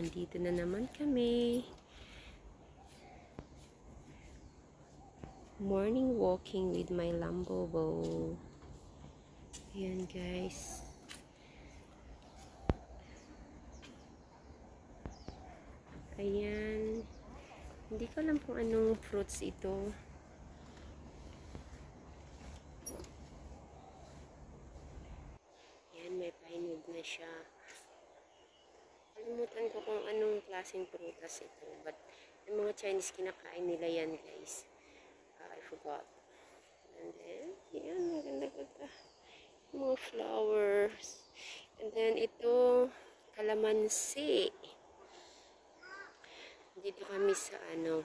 Nandito na naman kami. Morning walking with my Lambobo. Ayan guys. Ayan. Hindi ko alam kung anong fruits ito. Ayan, may pahinog na siya. Kalimutan ko kung anong klaseng prutas ito. But, yung mga Chinese kinakain nila yan, guys. Ah, I forgot. And then, yan, maganda-ganda. Mga flowers. And then, ito, kalamansi. Dito kami sa, ano,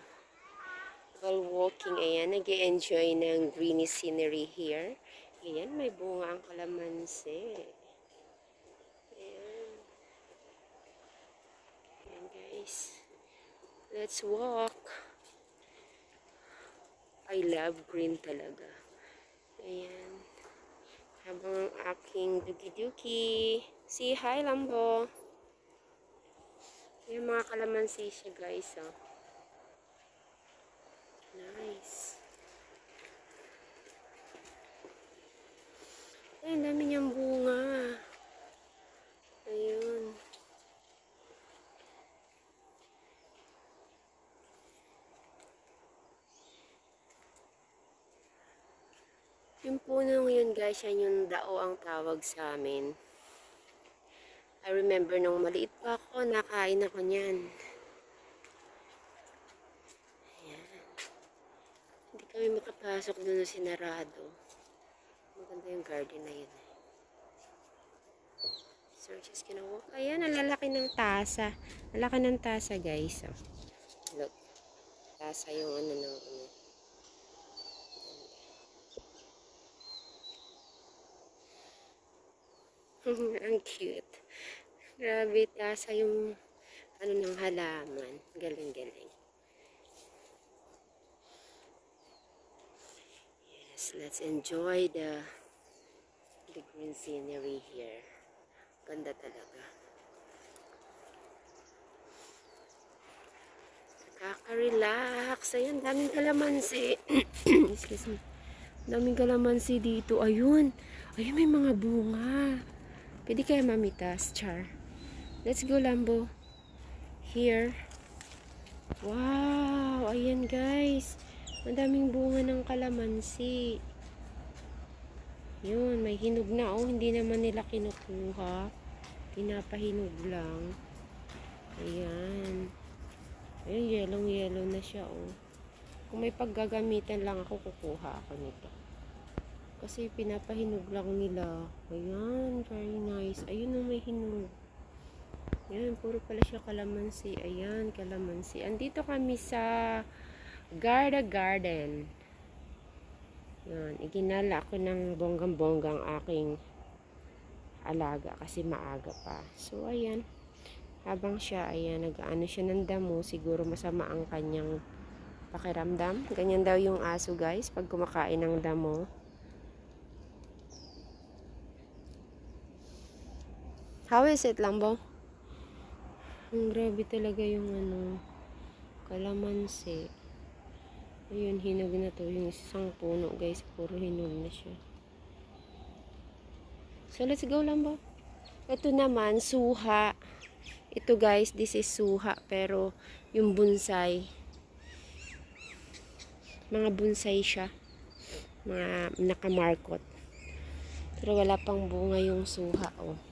while walking, ayan, nag enjoy ng greeny scenery here. Ayan, may bunga ang kalamansi. Ayan. Ayan, guys. Let's walk. I love green talaga. Ayan. Habang ang aking duki-duki. Say hi, Lambo. Ayan, mga kalamansi siya, guys, oh. Nice. Ay, ang dami niyang bunga. Ayun. Yung punong yun guys, yan yung dao ang tawag sa amin. I remember nung maliit pa ako, nakain ako niyan. Ayan. Hindi kami makapasok doon na sinarado. Maganda yung garden na yun. So, just gonna walk. Ayan, ang lalaki ng tasa. Ang laki ng tasa, guys. Oh. Look. Tasa yung ano ng ano. ang cute. Grabe, tasa yung ano ng halaman. Galing-galing. Yes, let's enjoy the the green scenery here. Ganda talaga. Nakaka-relax. Ayan, daming kalamansi. Excuse me. Daming kalamansi dito. Ayun. Ayun, may mga bunga. Pwede kaya mamitas, Char. Let's go, Lambo. Here. Wow! Ayan, guys. Madaming bunga ng kalamansi. Yun, may hinog na. Oh, hindi naman nila kinukuha. Pinapahinog lang. Ayan. Ayun, yellow-yellow na siya, oh. Kung may paggagamitan lang ako, kukuha ako nito. Kasi pinapahinog lang nila. Ayan, very nice. Ayun na may hinog. Ayan, puro pala siya kalamansi. Ayan, kalamansi. Andito kami sa Garda Garden. Yan, iginala ako ng bonggang-bonggang aking alaga kasi maaga pa. So, ayan. Habang siya, ayan, nag-ano siya ng damo, siguro masama ang kanyang pakiramdam. Ganyan daw yung aso, guys, pag kumakain ng damo. How is it, Lambo? Ang grabe talaga yung ano, kalamansi. Ayun, hinog na to. Yung isang puno, guys. Puro hinog na siya. So, let's go lang ba? Ito naman, suha. Ito, guys, this is suha. Pero, yung bonsai. Mga bonsai siya. Mga nakamarkot. Pero, wala pang bunga yung suha, oh.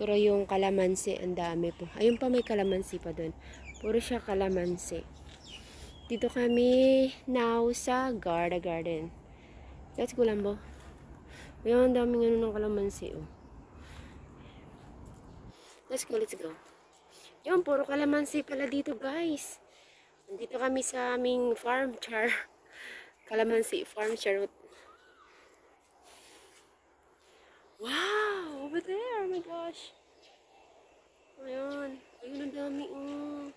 Pero, yung kalamansi, ang dami po. Ayun pa, may kalamansi pa doon. Puro siya kalamansi. Dito kami now sa Garda Garden. Let's go, Lambo. Ayan, ang daming ano ng kalamansi, oh. Let's go, let's go. Yun, puro kalamansi pala dito, guys. Nandito kami sa aming farm, char. Kalamansi farm, charot. Wow! Oh my gosh! Ayun. Ayun, ang dami, oh.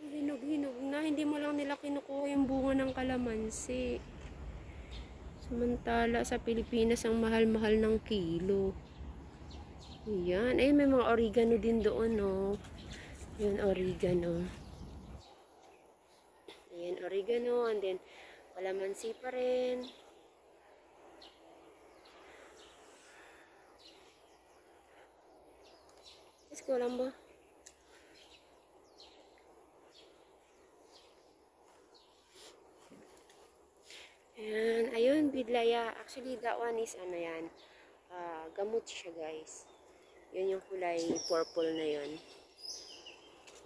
Hinog-hinog na. Hindi mo lang nila kinukuha yung bunga ng kalamansi. Samantala sa Pilipinas ang mahal-mahal ng kilo. Ayan. Ayun, may mga oregano din doon, no. Yun, oregano. Ayan, oregano. And then, kalamansi pa rin. Let's go, Lambo. Ayan, ayun, bidlaya. Actually, that one is, ano yan, ah, gamot siya, guys. Yun yung kulay purple na yun.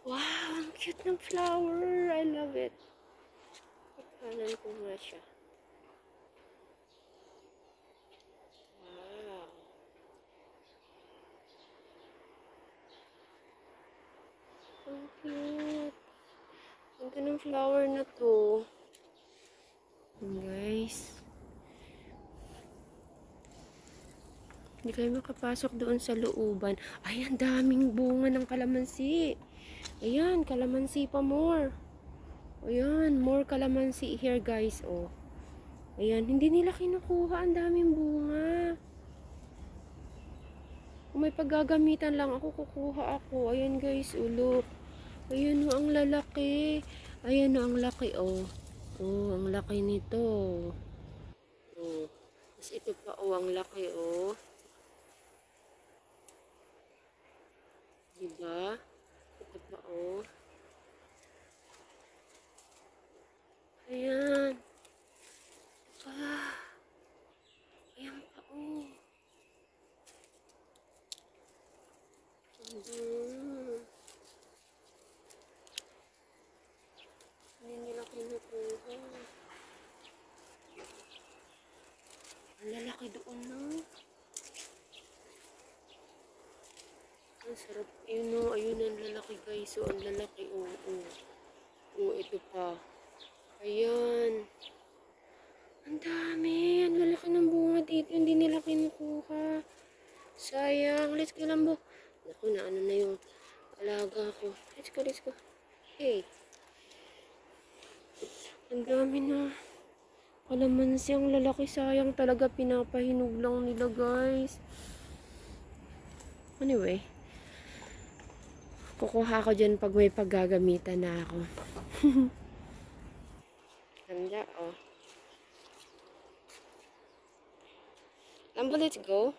Wow, ang cute ng flower. I love it. Pagkanan ko nga siya. Ang cute. Ganda ng flower na to. Guys. Hindi kayo makapasok doon sa looban. Ay, ang daming bunga ng kalamansi. Ayan, kalamansi pa more. Ayan, more kalamansi here guys, oh. Ayan, hindi nila kinukuha. Ang daming bunga. Kung may paggagamitan lang ako, kukuha ako. Ayan guys, ulo. Ayan, oh, ang lalaki. Ayan, oh, ang laki, oh. Oh, ang laki nito. Oh. Tapos ito pa, oh, ang laki, oh. Diba? Ito pa, oh. Ayan. Ah. Ayan pa, oh. Mhm. Hindi nila kinukuha. Ang lalaki doon, no? Ang sarap. Ayun o, ayun ang lalaki guys. So, ang lalaki. Oo, oo. Oo, ito pa. Ayan. Ang dami. Ang lalaki ng bunga dito. Hindi nila kinukuha. Sayang. Let's go, Lambo. Naku, na ano na yung alaga ko. Let's go, let's go. Hey. Ang dami na. Kalamansi ang lalaki. Sayang talaga. Pinapahinog lang nila, guys. Anyway. Kukuha ko dyan pag may paggagamitan na ako. Ganda, oh. Lambo, let's go.